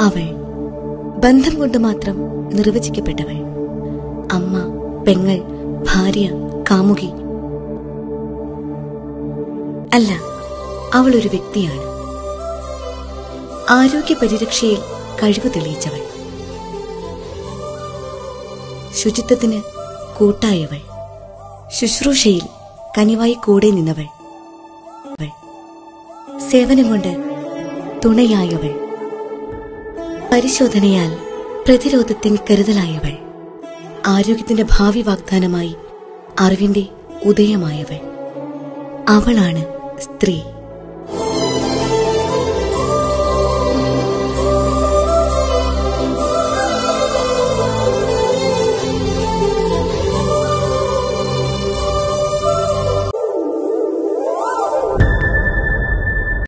അവൾ ബന്ധം കൊണ്ട് മാത്രം നിർവചിക്കപ്പെട്ടവൾ. അമ്മ പെങ്ങൾ ഭാര്യ കാമുകി. അല്ല അവൾ ഒരു വ്യക്തിയാണ്. ആരോഗ്യ പരിരക്ഷയിൽ കഴിവ് തെളിയിച്ചവൾ. ശുചിത്വത്തിന് കൂട്ടായവൾ. ശുശ്രൂഷയിൽ കനിവായി കൂടെ നിന്നവൾ. സേവനം കൊണ്ട് തുണയായവൾ. പരിശോധനയാൽ പ്രതിരോധത്തിന് കരുതലായവൾ. ആരോഗ്യത്തിന്റെ ഭാവി വാഗ്ദാനമായി അറിവിന്റെ ഉദയമായവൾ. അവളാണ് സ്ത്രീ.